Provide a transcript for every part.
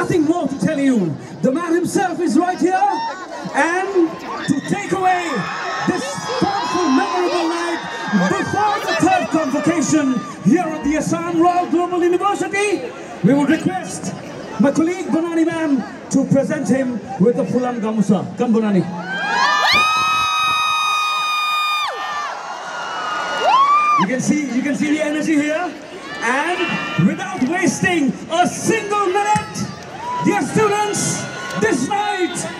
nothing more to tell you. The man himself is right here, and to take away this powerful, memorable night before the third convocation here at the Assam Royal Global University, we would request my colleague Bonani ma'am to present him with the Phulam Gamusa. Come Bonani. You can see, you can see the energy here. And without wasting a single this night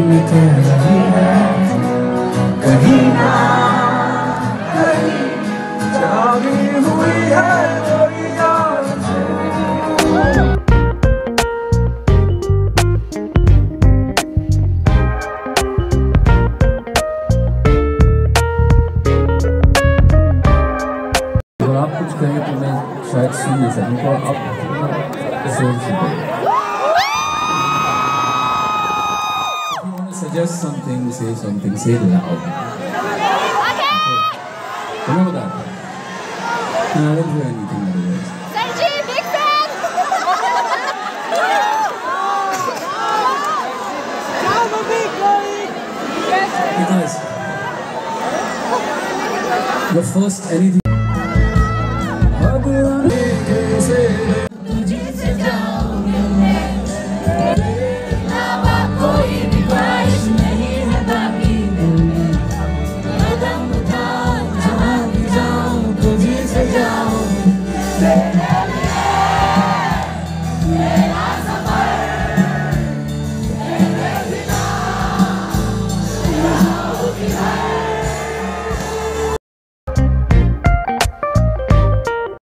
है है अगर आप कुछ कहें तो मैं शायद सुन नहीं सकूँ तो आप ज़ोर से suggest something, say something, say it loud. Okay. Remember that. And I won't do anything otherwise. Sanjeev, big fan! Because the first anything.